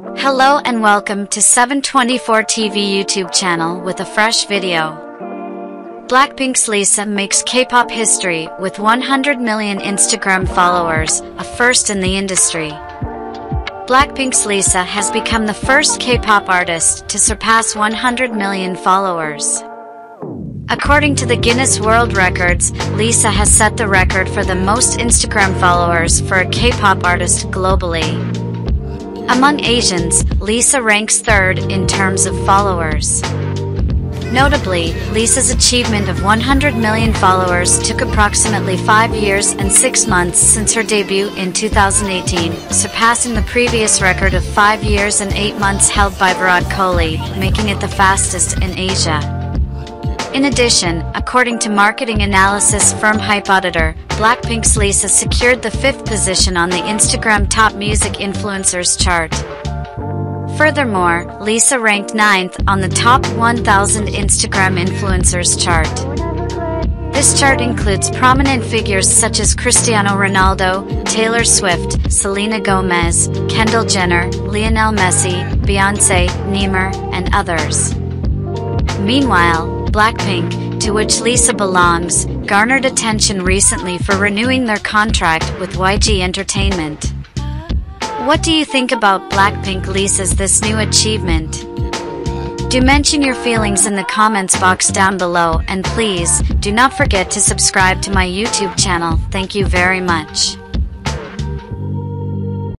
Hello and welcome to 724 TV YouTube channel with a fresh video. Blackpink's Lisa makes K-pop history with 100 million Instagram followers, a first in the industry. Blackpink's Lisa has become the first K-pop artist to surpass 100 million followers. According to the Guinness World Records, Lisa has set the record for the most Instagram followers for a K-pop artist globally. Among Asians, Lisa ranks third in terms of followers. Notably, Lisa's achievement of 100 million followers took approximately 5 years and 6 months since her debut in 2018, surpassing the previous record of 5 years and 8 months held by Virat Kohli, making it the fastest in Asia. In addition, according to marketing analysis firm Hype Auditor, Blackpink's Lisa secured the fifth position on the Instagram Top Music Influencers chart. Furthermore, Lisa ranked ninth on the Top 1000 Instagram Influencers chart. This chart includes prominent figures such as Cristiano Ronaldo, Taylor Swift, Selena Gomez, Kendall Jenner, Lionel Messi, Beyonce, Neymar, and others. Meanwhile, Blackpink, to which Lisa belongs, garnered attention recently for renewing their contract with YG Entertainment. What do you think about Blackpink Lisa's this new achievement? Do mention your feelings in the comments box down below and please, do not forget to subscribe to my YouTube channel. Thank you very much.